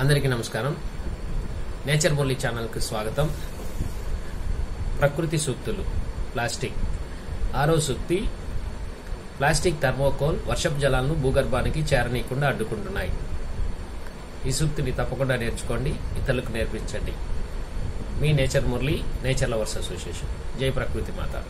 అందరికీ నమస్కారం. నేచర్ బోలీ ఛానల్కి స్వాగతం. ప్రకృతి సూక్తులు ప్లాస్టిక్. ఆరో సూక్తి ప్లాస్టిక్ థర్మోకోల్ వర్షపు జలాలను భూగర్భానికి చేరనీయకుండా అడ్డుకుంటున్నాయి. ఈ సూక్తిని తప్పకుండా నేర్చుకోండి ఇతరులకు నేర్పించండి. మీ nature Murali nature lovers association. జై ప్రకృతి మాత.